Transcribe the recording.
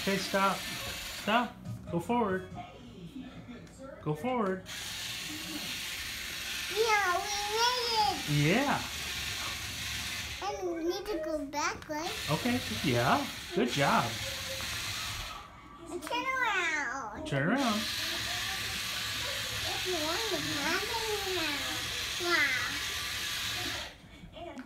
Okay, stop. Stop. Go forward. Go forward. Yeah, we made it. Yeah. And we need to go back, right? Okay. Yeah. Good job. And turn around. Turn around. If you want to